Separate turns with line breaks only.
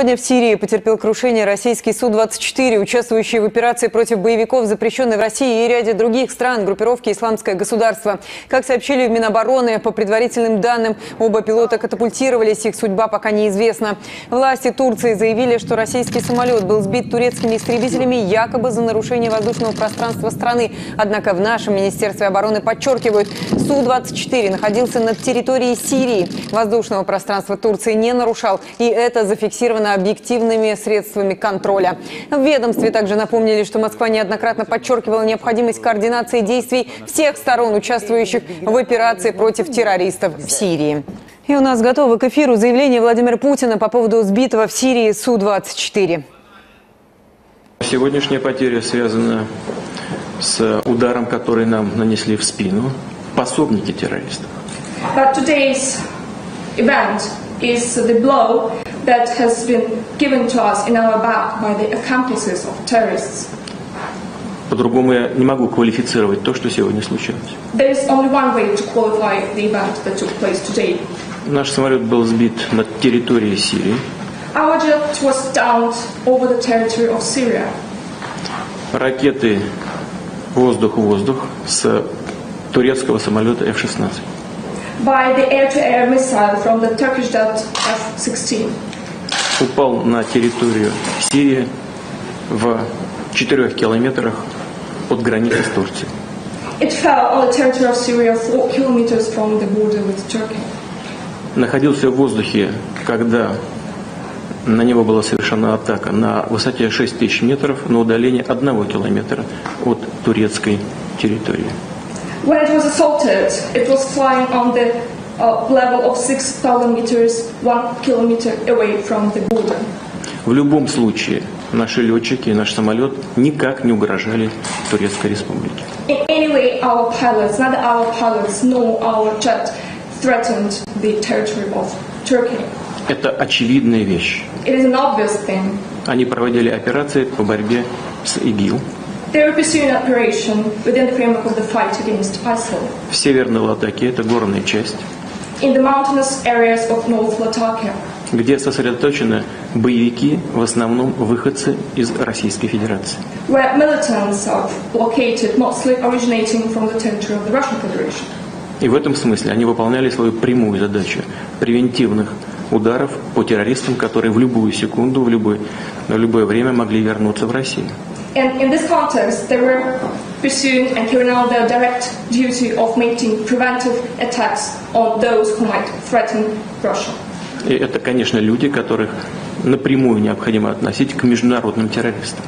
Сегодня в Сирии потерпел крушение российский Су-24, участвующий в операции против боевиков, запрещенной в России и ряде других стран группировки «Исламское государство». Как сообщили в Минобороны, по предварительным данным, оба пилота катапультировались, их судьба пока неизвестна. Власти Турции заявили, что российский самолет был сбит турецкими истребителями якобы за нарушение воздушного пространства страны. Однако в нашем Министерстве обороны подчеркивают, Су-24 находился над территорией Сирии. Воздушного пространства Турции не нарушал, и это зафиксировано объективными средствами контроля. В ведомстве также напомнили, что Москва неоднократно подчеркивала необходимость координации действий всех сторон, участвующих в операции против террористов в Сирии. И у нас готово к эфиру заявление Владимира Путина по поводу сбитого в Сирии Су-24.
Сегодняшняя потеря связана с ударом, который нам нанесли в спину пособники террористов.
But today's event is the blow that has been given to us in our back by the accomplices of terrorists.
По-другому я не могу квалифицировать то, что сегодня случилось.
There is only one way to qualify the event that took place today.
Наш самолет был сбит над территорией Сирии.
Our jet was downed over the territory of Syria.
Ракеты воздух-воздух с турецкого самолета F-16.
By the air-to-air missile from the Turkish jet F-16.
Упал на территорию Сирии в четырех километрах от границы с Турцией.
It fell on the territory of Syria, four kilometers from the border with Turkey.
Находился в воздухе, когда на него была совершена атака на высоте 6 тысяч метров на удалении одного километра от турецкой территории.
When it was assaulted, it was flying on the uh, level of 6,000 meters, one kilometer away from the border.
В любом случае, наши летчики и наш самолет никак не угрожали Турецкой Республике.
In any way, our pilots, neither our pilots nor our jet, threatened the territory of Turkey.
Это очевидная вещь.
It is an obvious thing.
Они проводили операции по борьбе с ИГИЛ. В Северной Латаке, это горная часть,
In the mountainous areas of North Latakia,
где сосредоточены боевики, в основном выходцы из Российской Федерации.
where militants are located, mostly originating from the territory of the Russian Federation.
И в этом смысле они выполняли свою прямую задачу превентивных ударов по террористам, которые в любую секунду, в, любой, в любое время могли вернуться в Россию.
And in this context, they were pursuing and carrying out their direct duty of making preventive attacks on those who might threaten Russia.
И это, конечно, люди, которых напрямую необходимо относить к международным террористам.